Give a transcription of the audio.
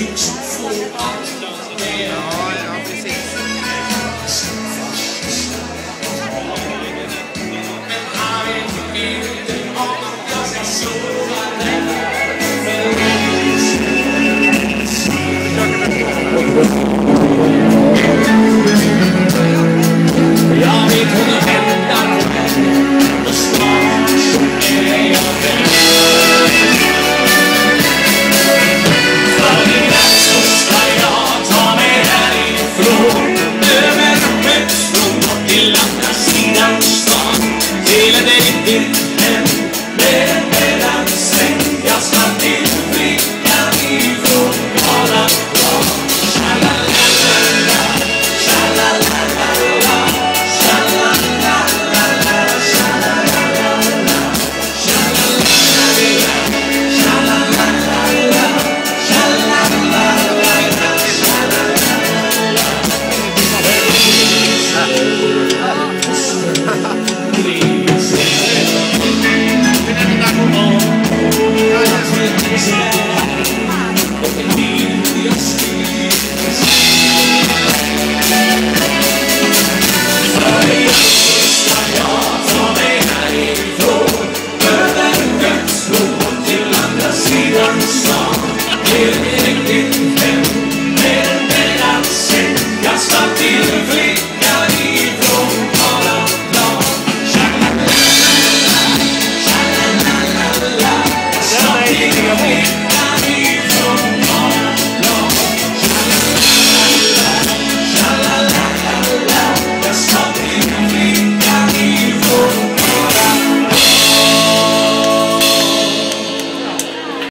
teach you.